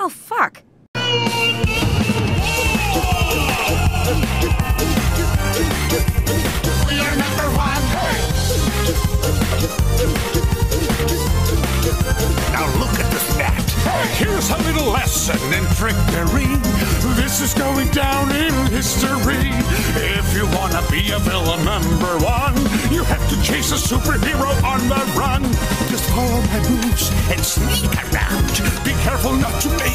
Oh, fuck. Now look at this bat. Here's a little lesson in trickery. This is going down in history. If you wanna be a villain number one, you have to chase a superhero on the run. Just follow my moves and sneak around. Be careful not to make.